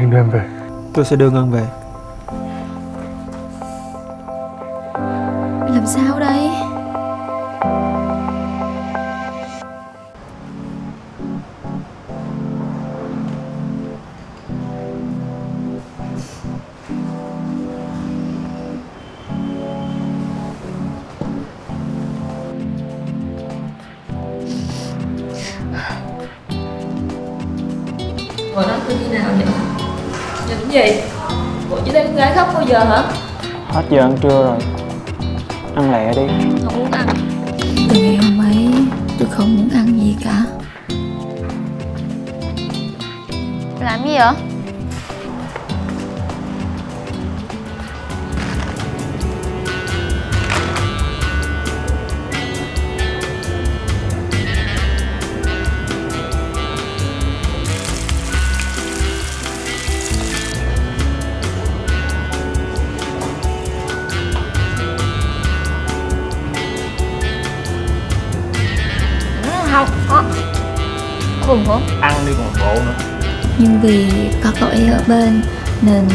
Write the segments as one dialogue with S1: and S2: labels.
S1: Anh đưa em về.
S2: Tôi sẽ đưa Ngân về.
S3: Làm sao đây?
S4: Hồi đó tôi như nào vậy? Nhìn gì? Ủa chứ đây con gái khóc bao giờ hả?
S2: Hết giờ ăn trưa rồi Ăn lẹ đi
S4: Không muốn ăn
S3: Từ ngày hôm ấy tôi không muốn ăn gì cả
S5: Làm gì vậy? Khùng hả?
S2: Ăn đi còn bộ nữa.
S3: Nhưng vì có cậu ấy ở bên Nên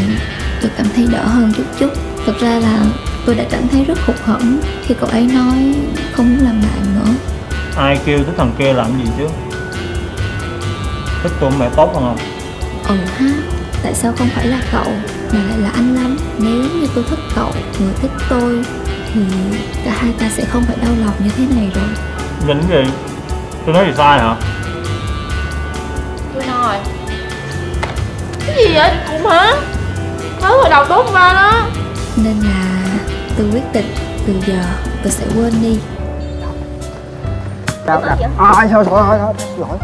S3: tôi cảm thấy đỡ hơn chút chút. Thực ra là tôi đã cảm thấy rất hụt hẫng Khi cậu ấy nói không muốn làm bạn nữa.
S2: Ai kêu cái thằng kia làm gì chứ? Thích tôi mẹ tốt hơn không?
S3: Ừ ha Tại sao không phải là cậu Mà lại là anh Lâm? Nếu như tôi thích cậu Người thích tôi Thì cả hai ta sẽ không phải đau lòng như thế này rồi.
S2: Nhìn gì? Tôi nói gì sai hả
S4: Tôi nói. Cái gì vậy? Cũng hả? Mới hồi đầu tốt qua đó.
S3: Nên là tôi quyết định Từ giờ tôi sẽ quên đi.
S2: À, thôi thôi thôi thôi lỗi.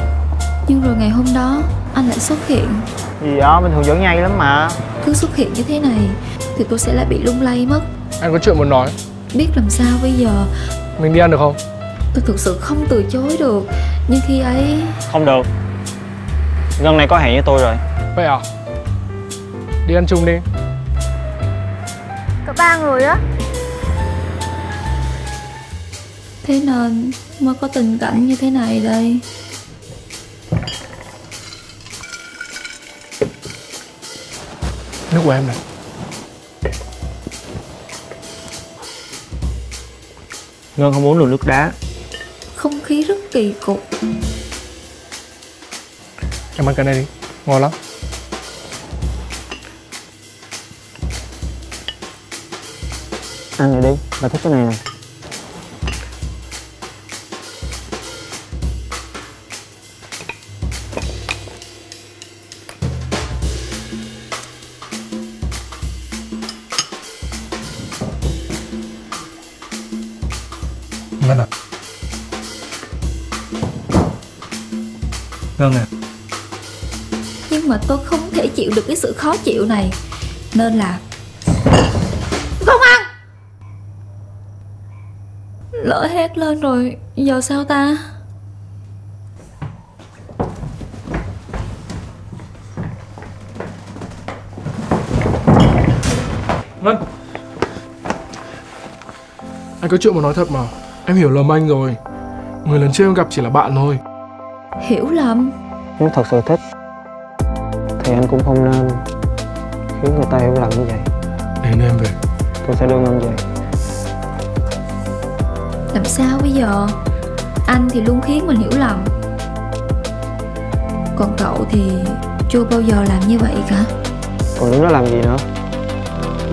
S3: Nhưng rồi ngày hôm đó Anh lại xuất hiện.
S2: Gì đó, bình thường vẫn nhây lắm mà.
S3: Cứ xuất hiện như thế này Thì tôi sẽ lại bị lung lay mất.
S1: Anh có chuyện muốn nói.
S3: Biết làm sao bây giờ?
S1: Mình đi ăn được không?
S3: Tôi thực sự không từ chối được. Nhưng khi ấy
S2: Không được Ngân này có hẹn với tôi rồi.
S1: Vậy à? Đi ăn chung đi.
S5: Có ba người á.
S3: Thế nên mới có tình cảnh như thế này đây.
S1: Nước của em này.
S2: Ngân không uống được nước đá.
S3: Không khí rất kỳ cục
S1: Em ăn cái này đi Ngon lắm.
S2: Ăn này đi, bà thích cái này nè.
S1: Ngon à?
S2: Ngân à?
S3: Nhưng mà tôi không thể chịu được cái sự khó chịu này. Nên là
S4: Không ăn.
S3: Lỡ hét lên rồi Giờ sao ta?
S1: Ngân Anh có chuyện muốn nói thật mà. Em hiểu lầm anh rồi. Người lần trước em gặp chỉ là bạn thôi.
S3: Hiểu lầm.
S2: Nếu thật sự thích Thì anh cũng không nên Khiến người ta hiểu lầm như vậy.
S1: Để đưa em về.
S2: Tôi sẽ đưa Ngân về.
S3: Làm sao bây giờ? Anh thì luôn khiến mình hiểu lầm. Còn cậu thì chưa bao giờ làm như vậy cả.
S2: Còn đứng đó làm gì nữa?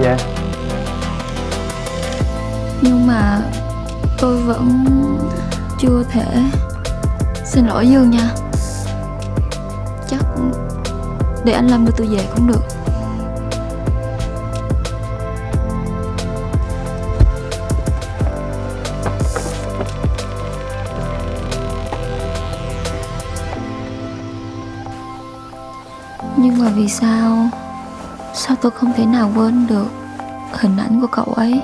S2: Dạ.
S3: Nhưng mà tôi vẫn chưa thể Xin lỗi Dương nha để anh Lâm đưa tôi về cũng được. Nhưng mà vì sao? Sao tôi không thể nào quên được Hình ảnh của cậu ấy?